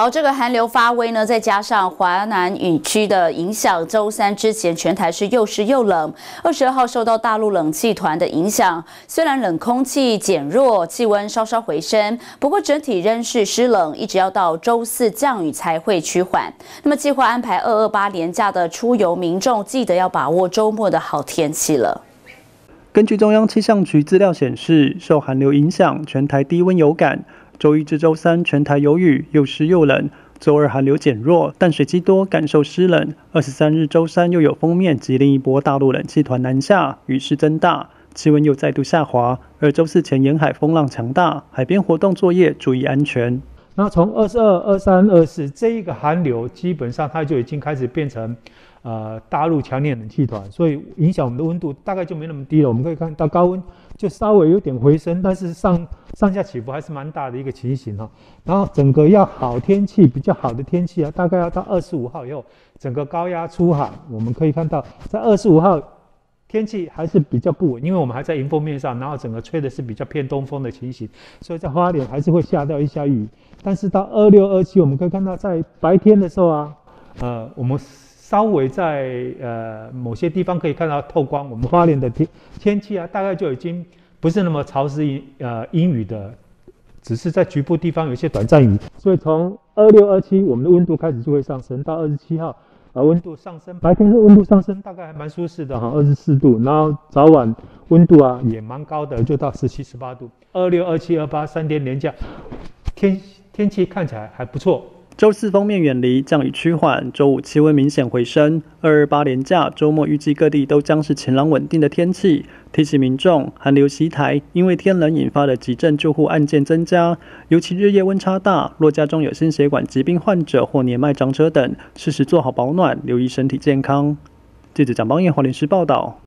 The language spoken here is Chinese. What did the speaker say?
好，这个寒流发威呢，再加上华南雨区的影响，周三之前全台是又湿又冷。二十二号受到大陆冷气团的影响，虽然冷空气减弱，气温稍稍回升，不过整体仍是湿冷，一直要到周四降雨才会趋缓。那么计划安排二二八年假的出游民众，记得要把握周末的好天气了。根据中央气象局资料显示，受寒流影响，全台低温有感。周一至周三，全台有雨，又湿又冷。周二寒流减弱，但水汽多，感受湿冷。二十三日周三又有封面及另一波大陆冷气团南下，雨势增大，气温又再度下滑。而周四前沿海风浪强大，海边活动作业注意安全。那从二十二、二三、二四这一个寒流，基本上它就已经开始变成。呃，大陆强烈冷气团，所以影响我们的温度大概就没那么低了。我们可以看到高温就稍微有点回升，但是上上下起伏还是蛮大的一个情形哈。然后整个要好天气比较好的天气啊，大概要到二十五号以后，整个高压出海，我们可以看到在二十五号天气还是比较不稳，因为我们还在迎风面上，然后整个吹的是比较偏东风的情形，所以在花莲还是会下掉一下雨。但是到二六二七，我们可以看到在白天的时候啊，呃，我们。稍微在呃某些地方可以看到透光，我们花莲的天天气啊，大概就已经不是那么潮湿阴呃阴雨的，只是在局部地方有一些短暂雨。所以从二六二七，我们的温度开始就会上升到二十七号，啊温度上升，白天的温度上升大概还蛮舒适的哈，二十四度，然后早晚温度啊也蛮高的，就到十七十八度。二六二七二八三天连假，天天气看起来还不错。周四封面远离，降雨趋缓。周五气温明显回升。二二八连假周末预计各地都将是晴朗稳定的天气。提醒民众，寒流袭台，因为天冷引发的急症救护案件增加，尤其日夜温差大。若家中有心血管疾病患者或年迈长者等，适时做好保暖，留意身体健康。记者蒋邦彦华联时报道。